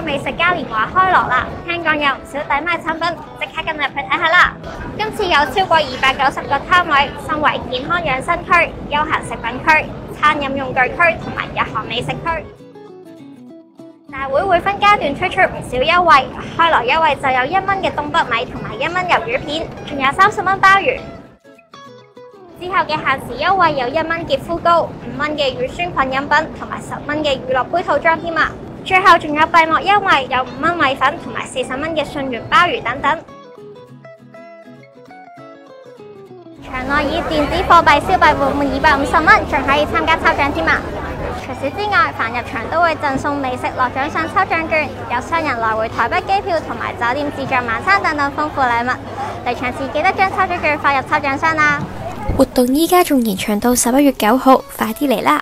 美食嘉年华开锣啦！听讲有唔少抵卖产品，即刻跟入去睇下啦！今次有超过二百九十个摊位，分为健康养生区、休闲食品区、餐饮用具区同埋日韩美食区。大会会分阶段推出唔少优惠，开锣优惠就有一蚊嘅东北米同埋一蚊鱿鱼片，仲有三十蚊鲍鱼。之后嘅限时优惠有：一蚊洁肤膏、五蚊嘅乳酸菌饮品同埋十蚊嘅娱乐杯套装添啊！最后仲有闭幕优惠，有五蚊米粉同埋四十蚊嘅信源鲍鱼等等。场内以电子货币消费满二百五十蚊，仲可以参加抽奖添啊！除此之外，凡入场都会赠送美食落奖箱抽奖券，有双人来回台北机票同埋酒店自助晚餐等等丰富礼物。嚟场时记得将抽奖券发入抽奖箱啦！活动依家仲延长到十一月九号，快啲嚟啦！